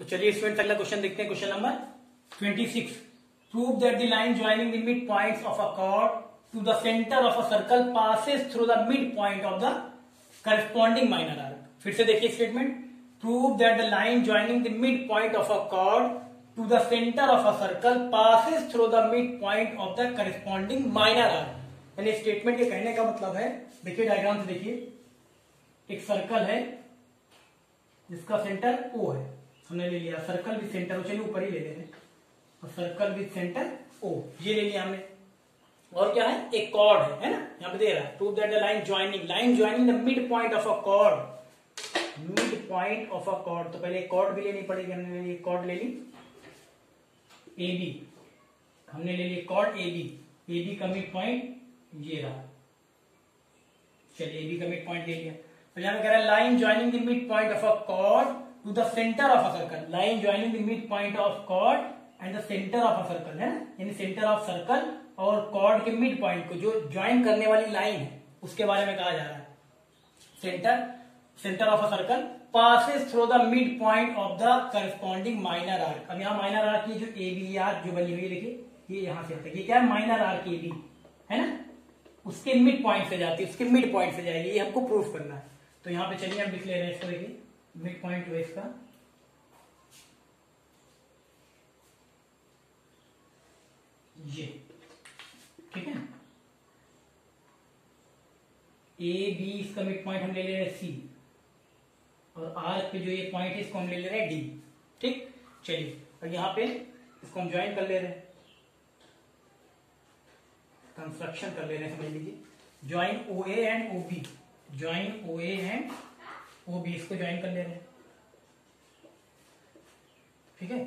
तो चलिए स्टूडेंट अगला क्वेश्चन देखते हैं question number twenty six prove that the line joining the mid points of a chord to the centre of a circle passes through the mid point of the corresponding minor arc फिर से देखिए statement prove that the line joining the mid point of a chord to the centre of a circle passes through the mid point of the corresponding minor arc यानी statement के कहने का मतलब है, देखिए डायग्राम से देखिए, एक सर्कल है, जिसका सेंटर ओ है। हमने ले लिया सर्कल विथ सेंटर ओ चलिए ऊपर ही ले लेते हैं। और सर्कल विथ सेंटर ओ ये ले लिया हमने। और क्या है? एक कॉर्ड है है ना? यहाँ पे दे रहा है। Prove that the line joining line joining the mid point of a chord mid point of a chord तो पहले एक कॉर्ड भी लेनी पड़ेगी, हमने ले कॉर्ड ले ली। ए बी हमने ले लिया chord A B A B का मिड पॉइंट ये रहा। चलिए ए बी का मिड पॉइंट ले लिया। तो यहाँ पे कह रहा है line joining the mid point of a chord to the centre of a circle line joining mid point of chord and the centre of a circle है ना? यानी सेंटर ऑफ़ सर्कल और कॉर्ड के मिड पॉइंट को जो join करने वाली line है उसके बारे में कहा जा रहा है। Centre centre of a circle passes through the mid point of the corresponding minor arc अब यहाँ माइनर आर्क की जो ए बी आर जो बनी हुई देखिए, ये यहाँ से आता है। ये क्या है? माइनर आर्क ए बी है ना? उसके मिड पॉइंट से जाती है, उसके मिड पॉइंट से जाएगी। ये हमको प्रूफ करना है। तो यहाँ पे चलिए, हम लिख ले रहे हैं इसको, देखिए। मिड पॉइंट जो है इसका। ये, ठीक है? ए बी इसका मिड पॉइंट हम ले ले रहे हैं सी और आर पे जो ये पॉइंट है, इसको हम ले ले रहे हैं डी ठीक? चलिए और यहाँ पे इसको हम ज्वाइन कर ले रहे हैं। कंस्ट्रक्शन कर ले रहे हैं, समझ लीजिए। Join O A and O B join O A and O भी इसको ज्वाइन कर ले रहे हैं। ठीक है?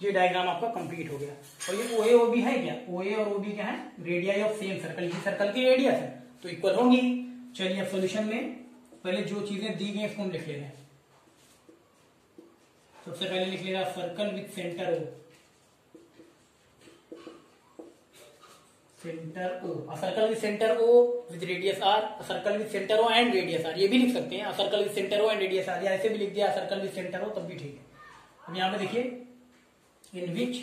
ये डायग्राम आपका कंप्लीट हो गया। और ये ओए ए ओ बी है क्या? ओ ए और ओ बी क्या है? रेडिया ऑफ़ सेम सर्कल इसी सर्कल की रेडियस है। तो इक्वल होंगी। चलिए सोल्यूशन में पहले जो चीज़ें दी गई इसको हम लिख ले रहे हैं। सबसे पहले लिख लेगा circle with centre O centre O circle with centre O with radius R circle with centre O and radius R ये भी लिख सकते हैं circle with centre O and radius R या ऐसे भी लिख दिया सर्कल विथ सेंटर ओ तब भी ठीक है अब यहाँ पे देखिए in which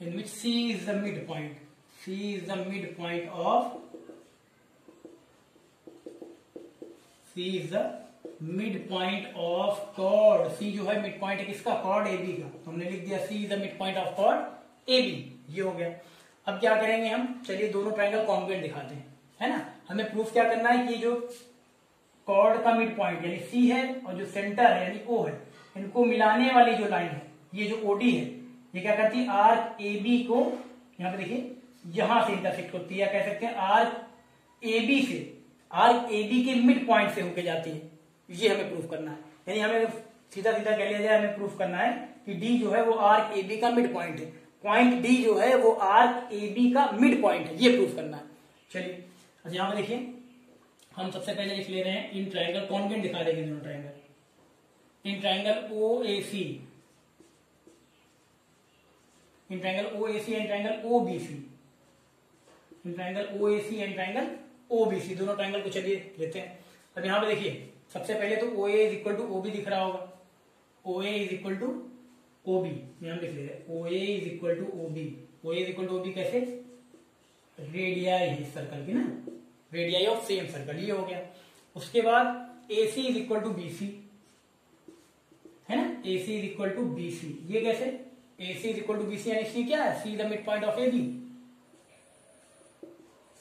in which C is the midpoint. C is the midpoint of, C is the midpoint of chord. C जो है midpoint है किसका? Chord AB का। हमने लिख दिया C is the midpoint of chord AB ये हो गया। अब क्या करेंगे हम? चलिए दोनों ट्राइंगल कॉन्वेंट दिखाते हैं। है ना? हमें प्रूफ क्या करना है कि जो कॉर्ड का मिड पॉइंट यानी सी है और जो सेंटर है, यानी ओ है, इनको मिलाने वाली जो लाइन है, ये जो ओडी है, ये क्या करती है? आर्क ए बी को यहाँ पे देखिए, यहाँ से इंटरसेक्ट होती है। कह सकते हैं आर्क ए बी से आर्क ए बी के मिड पॉइंट से होके जाती है। ये हमें प्रूफ करना है। यानी हमें सीधा सीधा कह लिया जाए, हमें प्रूफ करना है कि डी जो है वो आर्क ए बी का मिड पॉइंट है। पॉइंट डी जो है वो आर्क ए बी का मिड पॉइंट है। ये प्रूफ करना है। चलिए अच्छा यहाँ पे देखिए, हम सबसे पहले लिख ले रहे हैं इन ट्राइंगल कॉन्वेंट दिखा देंगे दोनों triangle in triangle O A C in triangle O A C and triangle O B C in triangle O A C and triangle O B C दोनों ट्राइंगल को चलिए लेते हैं। अब यहाँ पे देखिए सबसे पहले तो O A is equal to O B दिख रहा होगा। O A is equal to O B हम लिख ले रहे O A is equal to O B O A is equal to O B कैसे? रेडियाई सर्कल की ना? रेडियाई ऑफ़ सेम सर्कल ये हो गया। उसके बाद A C is equal to B C है ना? A C is equal to B C ये कैसे? A C is equal to B C यानी सी क्या है? C the mid point of A B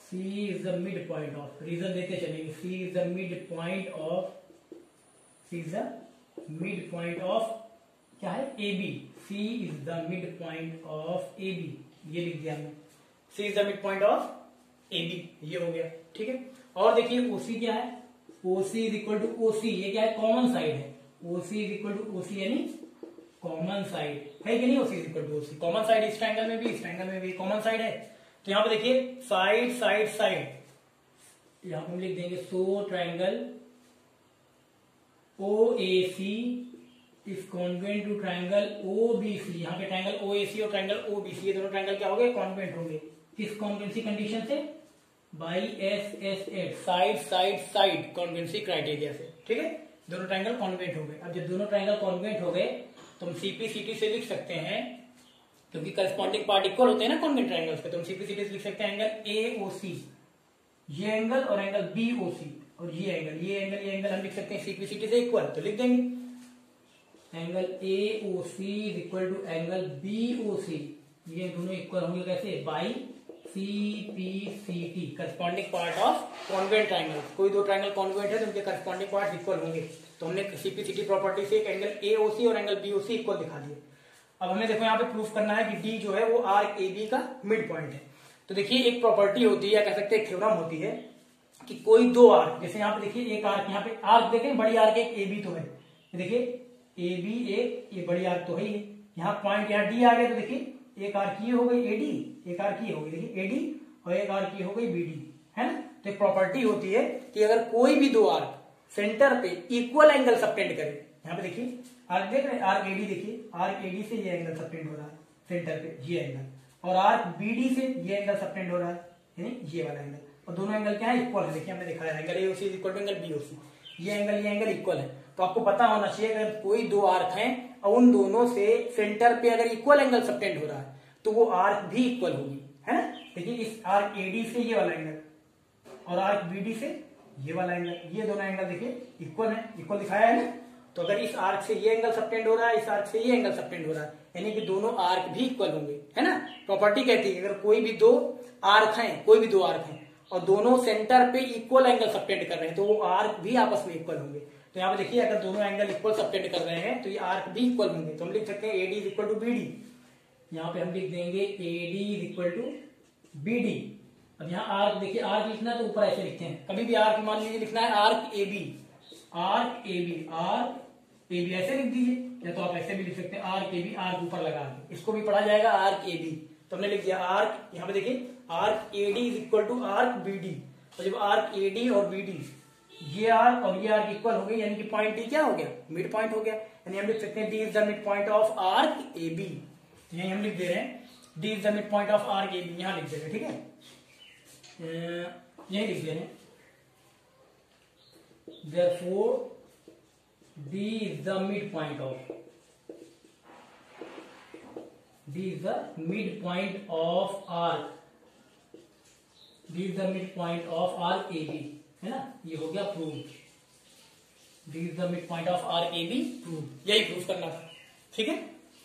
C is the mid point of reason देते चलेंगे। C is the mid point of C is the mid point of क्या है? A B C is the mid point of A B ये लिख दिया हमने। C is the mid point of A B ये हो गया। ठीक है? और देखिए ओसी क्या है? OC is equal to OC ये क्या है? कॉमन साइड है। OC is equal to OC यानी कॉमन साइड है कि नहीं? OC is equal to OC common side इस ट्रायंगल में भी, इस ट्रायंगल में भी। कॉमन साइड है। तो यहाँ पे देखिए साइड साइड साइड यहाँ पे हम लिख देंगे so triangle O A C is congruent to triangle O B C यहाँ पे ट्रायंगल ओ ए सी और ट्राइंगल ओ बी सी ये दोनों ट्राइंगल क्या हो गए? कॉन्वेंट होंगे किस कॉन्वेंसी कंडीशन से? By S S at side side side congruency criteria से. ठीक है? दोनों ट्राइंगल कॉन्वेंट हो गए. अब जब दोनों ट्राइंगल कॉन्वेंट हो गए तो हम सीपीसीटी से लिख सकते हैं क्योंकि करस्पॉन्डिंग पार्ट इक्वल होते हैं ना कॉन्वेंट ट्राइंगल्स के तो हम सीपीसीटी से लिख सकते हैं एंगल ए ओ सी ये एंगल और एंगल बी ओ सी और ये एंगल ये एंगल ये एंगल हम लिख सकते हैं सीपीसीटी से इक्वल तो लिख देंगे। Angle A O C is equal to angle B O C ये दोनों इक्वल होंगे कैसे? By C P C T corresponding part of congruent triangle कोई दो ट्राइंगल कॉन्वेंट है तो उनके करस्पॉन्डिंग पार्ट इक्वल होंगे। तो हमने सीपीसीटी प्रॉपर्टी से एक एंगल ए ओ सी और angle B O C equal दिखा दिए। अब हमें देखो यहाँ पे प्रूफ करना है कि डी जो है वो आर ए बी का मिड पॉइंट है। तो देखिए, एक प्रॉपर्टी होती है, या कह सकते हैं थ्योरम होती है, कि कोई दो आर्क जैसे यहाँ पे देखिए, एक आर्क यहाँ पे आर्क देखें, बड़ी आर्क एक ए बी तो है। देखिए ए बी एक ये बड़ी आर्क तो है ही यहाँ पॉइंट यहाँ डी आ गया तो देखिए, एक आर्क ये हो गई ए डी एक आर्क ये हो गई। देखिए ए डी और एक आर्क ये हो गई बी डी है ना? तो प्रॉपर्टी होती है कि अगर कोई भी दो आर्क सेंटर पे इक्वल एंगल सबटेंड करे यहाँ पे देखिए आर देख रहे हैं आर्क एडी देखिए आर्क एडी से ये एंगल सबटेंड हो रहा है सेंटर पे, ये एंगल और आर्क बीडी से ये एंगल सबटेंड हो रहा है, यानी ये वाला एंगल और दोनों एंगल क्या है इक्वल है। देखिए, हमने दिखाया है angle AOC is equal to angle BOC ये एंगल ये एंगल इक्वल है। तो आपको पता होना चाहिए, अगर कोई दो आर्क हैं, और उन दोनों से सेंटर पे अगर इक्वल एंगल सबटेंड हो रहा है तो वो आर्क भी इक्वल होगी, है? ना देखिए, इस आर्क एडी से ये वाला एंगल और आर्क बी डी से ये वाला एंगल ये दोनों एंगल देखिए इक्वल है। इक्वल दिखाया है ना? तो अगर इस आर्क से ये एंगल सबटेंड हो रहा है, इस आर्क से ये एंगल सबटेंड हो रहा है, यानी कि दोनों आर्क भी इक्वल होंगे, है ना? प्रॉपर्टी कहती है अगर कोई भी दो आर्क हैं, कोई भी दो आर्क हैं, और दोनों सेंटर पे इक्वल एंगल सबटेंड कर रहे हैं तो वो आर्क भी आपस में इक्वल होंगे। तो यहाँ पे देखिए, अगर दोनों एंगल इक्वल सबटेंड कर रहे हैं तो ये आर्क भी इक्वल होंगे। तो हम लिख सकते हैं AD is equal to B D यहाँ पे हम लिख देंगे AD is equal to B D अब यहाँ आर्क देखिए आर्क लिखना है तो ऊपर ऐसे लिखते हैं। कभी भी आर्क मान लीजिए लिखना है arc A B arc A B arc A B ऐसे लिख दीजिए, या तो आप ऐसे भी लिख सकते हैं आर्क ए बी आर्क ऊपर लगा के। इसको भी पढ़ा जाएगा आर्क ए बी। तो हमने लिख दिया आर्क यहाँ पे देखिए arc A D is equal to arc B D. तो जब आर्क ए डी और बी डी, ये आर्क और ये आर्क इक्वल हो गए, यानी कि पॉइंट डी क्या हो गया? मिड पॉइंट हो गया। यानी हम लिख सकते हैं D is the mid point of arc A B. यही हम लिख दे रहे हैं D is the mid point of arc A B. यहाँ लिख दे रहे हैं, ठीक है? यही लिख दे रहे हैं। Therefore d is the midpoint of d is the midpoint of arc d is the midpoint of arc AB है ना ये हो गया prove d is the midpoint of arc AB prove यही प्रूव करना था ठीक है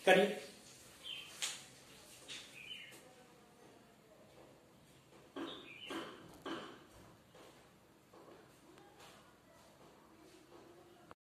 करिए